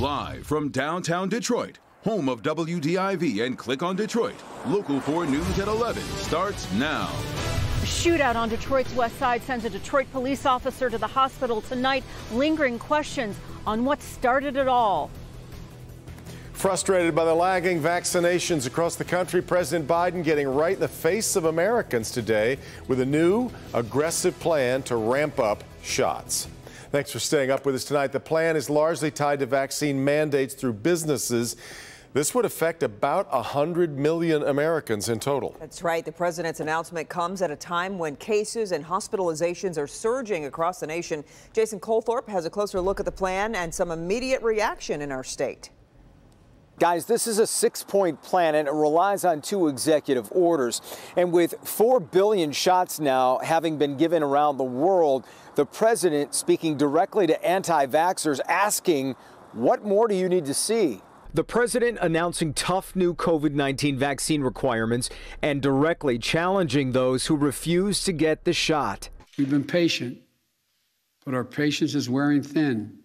Live from downtown Detroit, home of WDIV and Click on Detroit, Local 4 News at 11 starts now. A shootout on Detroit's west side sends a Detroit police officer to the hospital tonight, lingering questions on what started it all. Frustrated by the lagging vaccinations across the country, President Biden getting right in the face of Americans today with a new aggressive plan to ramp up shots. Thanks for staying up with us tonight. The plan is largely tied to vaccine mandates through businesses. This would affect about 100 million Americans in total. That's right. The president's announcement comes at a time when cases and hospitalizations are surging across the nation. Jason Colthorp has a closer look at the plan and some immediate reaction in our state. Guys, this is a six point plan and it relies on two executive orders. And with 4 billion shots now having been given around the world, the president speaking directly to anti vaxxers asking, What more do you need to see? The president announcing tough new COVID 19 vaccine requirements and directly challenging those who refuse to get the shot. We've been patient, but our patience is wearing thin,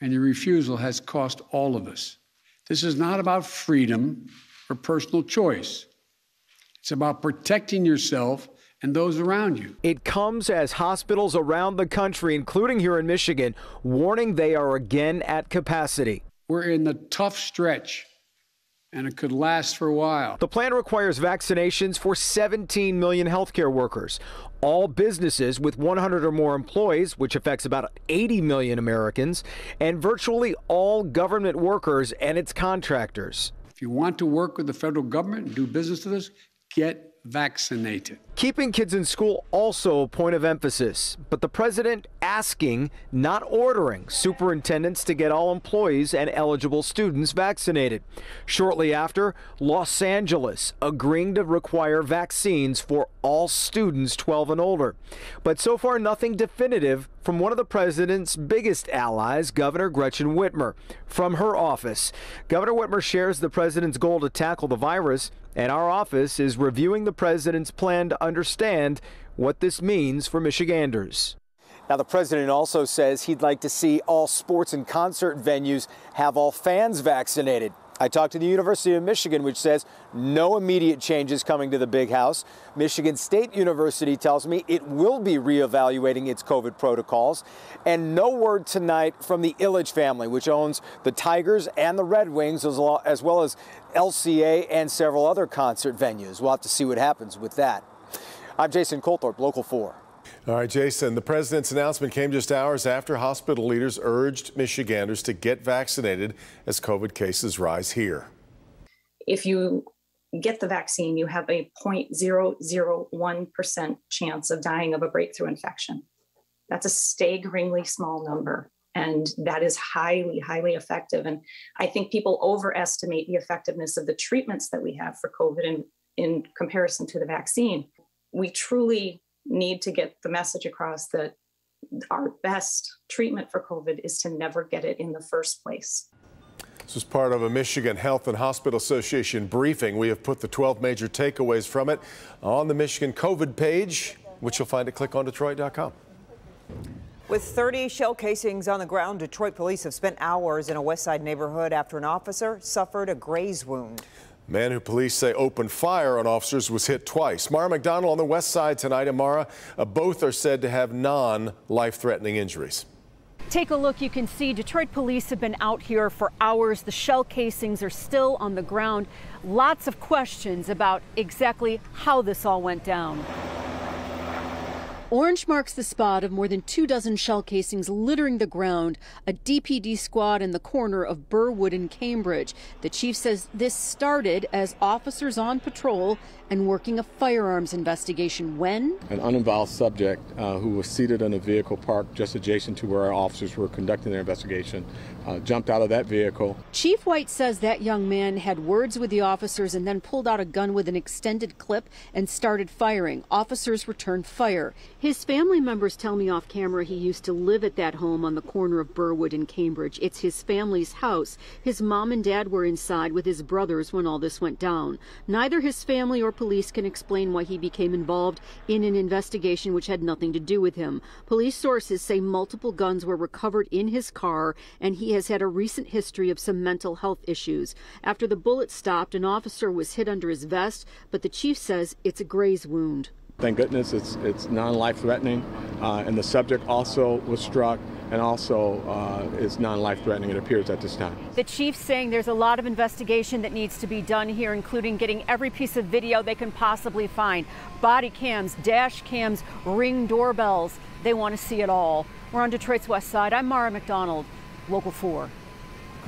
and your refusal has cost all of us. This is not about freedom or personal choice. It's about protecting yourself and those around you. It comes as hospitals around the country, including here in Michigan, warning they are again at capacity. We're in the tough stretch and it could last for a while. The plan requires vaccinations for 17 million healthcare workers. All businesses with 100 or more employees, which affects about 80 million Americans, and virtually all government workers and its contractors. If you want to work with the federal government and do business with us, get vaccinated. Keeping kids in school also a point of emphasis, but the president asking, not ordering, superintendents to get all employees and eligible students vaccinated. Shortly after, Los Angeles agreeing to require vaccines for all students 12 and older. But so far, nothing definitive from one of the president's biggest allies, Governor Gretchen Whitmer. From her office, Governor Whitmer shares the president's goal to tackle the virus and our office is reviewing the president's plan to understand what this means for Michiganders. Now, the president also says he'd like to see all sports and concert venues have all fans vaccinated. I talked to the University of Michigan, which says no immediate changes coming to the big house. Michigan State University tells me it will be reevaluating its COVID protocols. And no word tonight from the Ilitch family, which owns the Tigers and the Red Wings, as well as LCA and several other concert venues. We'll have to see what happens with that. I'm Jason Colthorp, Local 4. All right, Jason, the president's announcement came just hours after hospital leaders urged Michiganders to get vaccinated as COVID cases rise here. If you get the vaccine, you have a 0.001% chance of dying of a breakthrough infection. That's a staggeringly small number. And that is highly, highly effective. And I think people overestimate the effectiveness of the treatments that we have for COVID in, in comparison to the vaccine. We truly need to get the message across that our best treatment for COVID is to never get it in the first place. This is part of a Michigan Health and Hospital Association briefing. We have put the 12 major takeaways from it on the Michigan COVID page, which you'll find at clickondetroit.com. With 30 shell casings on the ground, Detroit police have spent hours in a West Side neighborhood after an officer suffered a graze wound. Man who police say opened fire on officers was hit twice. Mara McDonald on the west side tonight. And Mara, uh, both are said to have non-life-threatening injuries. Take a look. You can see Detroit police have been out here for hours. The shell casings are still on the ground. Lots of questions about exactly how this all went down. Orange marks the spot of more than two dozen shell casings littering the ground, a DPD squad in the corner of Burwood and Cambridge. The chief says this started as officers on patrol and working a firearms investigation when? An uninvolved subject uh, who was seated in a vehicle parked just adjacent to where our officers were conducting their investigation uh, jumped out of that vehicle. Chief White says that young man had words with the officers and then pulled out a gun with an extended clip and started firing. Officers returned fire. His family members tell me off camera he used to live at that home on the corner of Burwood and Cambridge. It's his family's house. His mom and dad were inside with his brothers when all this went down. Neither his family or police can explain why he became involved in an investigation which had nothing to do with him. Police sources say multiple guns were recovered in his car and he has had a recent history of some mental health issues. After the bullet stopped, an officer was hit under his vest, but the chief says it's a graze wound. Thank goodness it's, it's non-life threatening, uh, and the subject also was struck and also uh, is non-life threatening, it appears at this time. The chief saying there's a lot of investigation that needs to be done here, including getting every piece of video they can possibly find. Body cams, dash cams, ring doorbells. They want to see it all. We're on Detroit's West Side. I'm Mara McDonald, Local 4.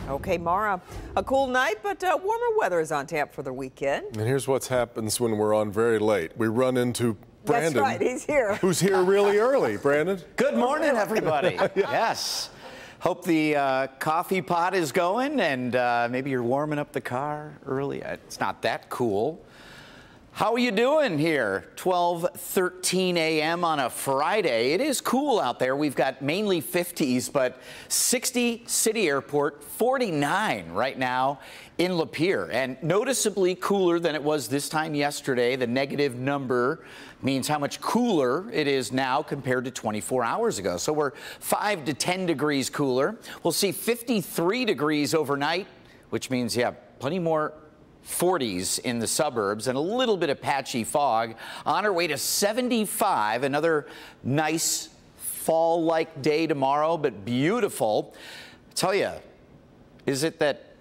Okay, Mara, a cool night, but uh, warmer weather is on tap for the weekend. And here's what happens when we're on very late. We run into Brandon. That's right, he's here. Who's here really early, Brandon? Good morning, everybody. yes. Hope the uh, coffee pot is going and uh, maybe you're warming up the car early. It's not that cool. How are you doing here? 12, 13 a.m. on a Friday. It is cool out there. We've got mainly 50s, but 60 City Airport, 49 right now in Lapeer, and noticeably cooler than it was this time yesterday. The negative number means how much cooler it is now compared to 24 hours ago. So we're 5 to 10 degrees cooler. We'll see 53 degrees overnight, which means, yeah, plenty more 40s in the suburbs and a little bit of patchy fog. On our way to 75, another nice fall-like day tomorrow, but beautiful. I tell you, is it that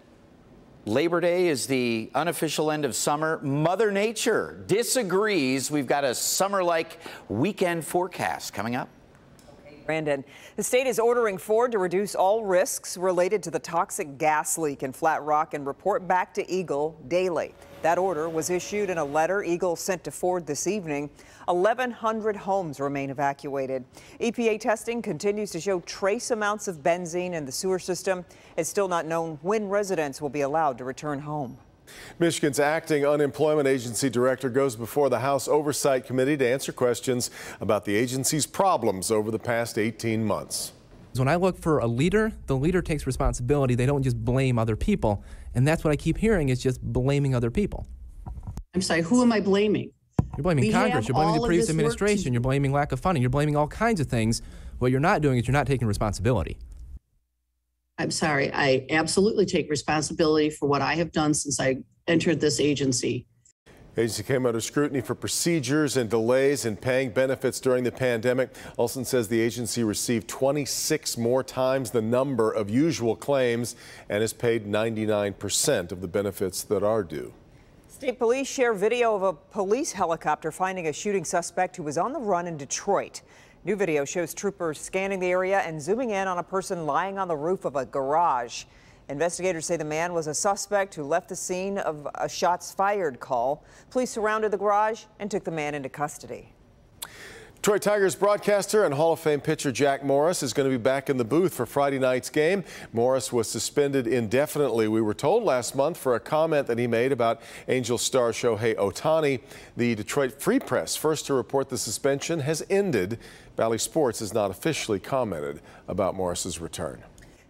Labor Day is the unofficial end of summer. Mother Nature disagrees. We've got a summer like weekend forecast coming up. Brandon, the state is ordering Ford to reduce all risks related to the toxic gas leak in Flat Rock and report back to EGLE daily. That order was issued in a letter EGLE sent to Ford this evening. 1,100 homes remain evacuated. EPA testing continues to show trace amounts of benzene in the sewer system. It's still not known when residents will be allowed to return home. Michigan's acting unemployment agency director goes before the House Oversight Committee to answer questions about the agency's problems over the past 18 months. When I look for a leader, the leader takes responsibility. They don't just blame other people. And that's what I keep hearing is just blaming other people. I'm sorry, who am I blaming? You're blaming we Congress. You're blaming the previous administration. You're blaming lack of funding. You're blaming all kinds of things. What you're not doing is you're not taking responsibility. I'm sorry. I absolutely take responsibility for what I have done since I entered this agency. Agency came under scrutiny for procedures and delays in paying benefits during the pandemic. Olson says the agency received 26 more times the number of usual claims and has paid 99% of the benefits that are due. State police share video of a police helicopter finding a shooting suspect who was on the run in Detroit. New video shows troopers scanning the area and zooming in on a person lying on the roof of a garage. Investigators say the man was a suspect who left the scene of a shots fired call. Police surrounded the garage and took the man into custody. Detroit Tigers broadcaster and Hall of Fame pitcher Jack Morris is going to be back in the booth for Friday night's game. Morris was suspended indefinitely, we were told last month, for a comment that he made about Angel star Shohei Ohtani. The Detroit Free Press, first to report the suspension, has ended. Bally Sports has not officially commented about Morris's return.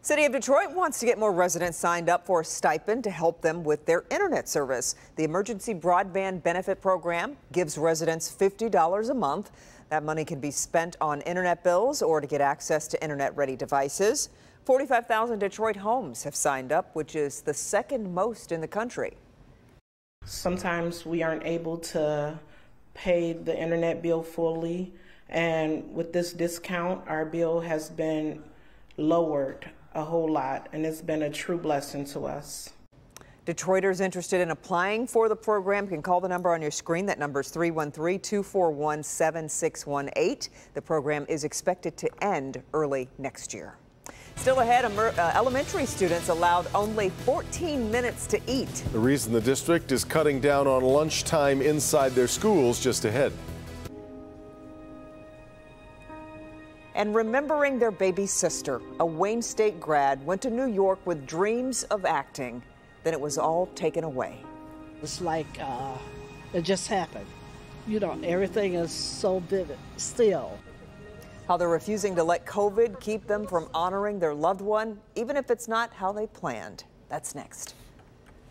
City of Detroit wants to get more residents signed up for a stipend to help them with their internet service. The Emergency Broadband Benefit Program gives residents $50 a month. That money can be spent on internet bills or to get access to internet ready devices. 45,000 Detroit homes have signed up, which is the second most in the country. Sometimes we aren't able to pay the internet bill fully, and with this discount, our bill has been lowered a whole lot, and it's been a true blessing to us. Detroiters interested in applying for the program can call the number on your screen. That number is 313 241 7618. The program is expected to end early next year. Still ahead, uh, elementary students allowed only 14 minutes to eat. The reason the district is cutting down on lunchtime inside their schools just ahead. And remembering their baby sister, a Wayne State grad, went to New York with dreams of acting then it was all taken away. It's like uh, it just happened. you know, everything is so vivid still. How they're refusing to let COVID keep them from honoring their loved one, even if it's not how they planned. That's next.